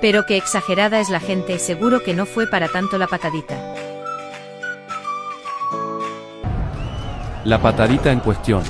Pero qué exagerada es la gente, seguro que no fue para tanto la patadita. La patadita en cuestión